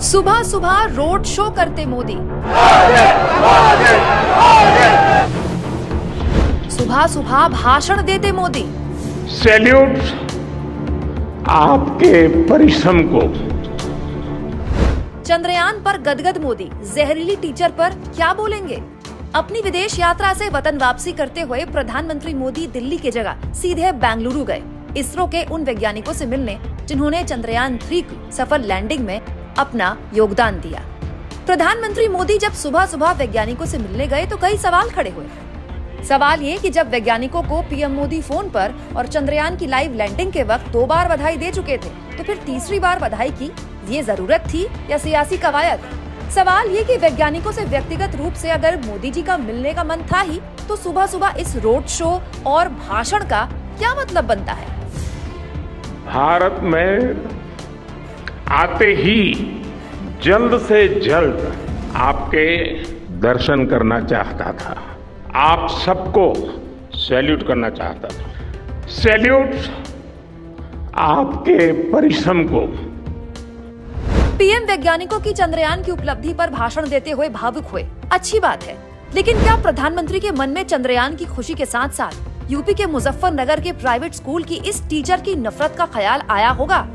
सुबह सुबह road show करते मोदी। सुबह सुबह भाषण देते मोदी। सैल्यूट आपके परिश्रम को। चंद्रयान पर गदगद मोदी। जहरीली टीचर पर क्या बोलेंगे? अपनी विदेश यात्रा से वतन वापसी करते हुए प्रधानमंत्री मोदी दिल्ली की जगह सीधे बेंगलुरु गए। इसरो के उन वैज्ञानिकों से मिलने जिन्होंने चंद्रयान थ्री की सफल लैंडिंग में अपना योगदान दिया। प्रधानमंत्री मोदी जब सुबह सुबह वैज्ञानिकों से मिलने गए तो कई सवाल खड़े हुए सवाल ये कि जब वैज्ञानिकों को पीएम मोदी फ़ोन पर और चंद्रयान की लाइव लैंडिंग के वक्त दो बार बधाई दे चुके थे तो फिर तीसरी बार बधाई की, ये ज़रूरत थी या सियासी कवायद? सवाल ये कि वैज्ञानिकों से व्यक्तिगत रूप से अगर मोदी जी का मिलने का मन था ही तो सुबह सुबह इस रोड शो और भाषण का क्या मतलब बनता है? भारत में आते ही जल्द से जल्द आपके दर्शन करना चाहता था। आप सबको सैल्यूट करना चाहता था। सैल्यूट आपके परिश्रम को। पीएम वैज्ञानिकों की चंद्रयान की उपलब्धि पर भाषण देते हुए भावुक हुए। अच्छी बात है। लेकिन क्या प्रधानमंत्री के मन में चंद्रयान की खुशी के साथ साथ यूपी के मुजफ्फरनगर के प्राइवेट स्कूल की इस टीचर की नफरत का ख्याल आया होगा?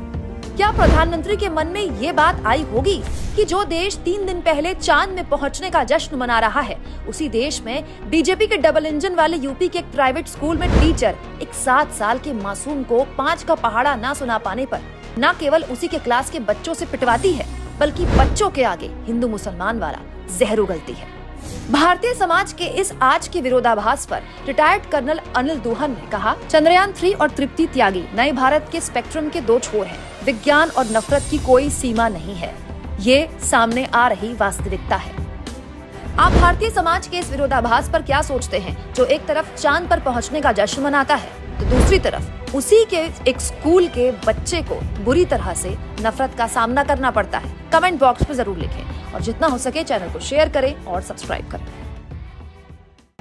क्या प्रधानमंत्री के मन में ये बात आई होगी कि जो देश तीन दिन पहले चाँद में पहुँचने का जश्न मना रहा है, उसी देश में बीजेपी के डबल इंजन वाले यूपी के एक प्राइवेट स्कूल में टीचर एक सात साल के मासूम को पाँच का पहाड़ा ना सुना पाने पर न केवल उसी के क्लास के बच्चों से पिटवाती है, बल्कि बच्चों के आगे हिंदू मुसलमान वाला जहर उगलती है। भारतीय समाज के इस आज के विरोधाभास पर रिटायर्ड कर्नल अनिल दोहन ने कहा, चंद्रयान थ्री और तृप्ति त्यागी नए भारत के स्पेक्ट्रम के दो छोर हैं। विज्ञान और नफरत की कोई सीमा नहीं है। ये सामने आ रही वास्तविकता है। आप भारतीय समाज के इस विरोधाभास पर क्या सोचते हैं, जो एक तरफ़ चाँद पर पहुँचने का जश्न मनाता है तो दूसरी तरफ़ उसी के एक स्कूल के बच्चे को बुरी तरह से नफरत का सामना करना पड़ता है। कमेंट बॉक्स में ज़रूर लिखें। और जितना हो सके चैनल को शेयर करें और सब्सक्राइब करें।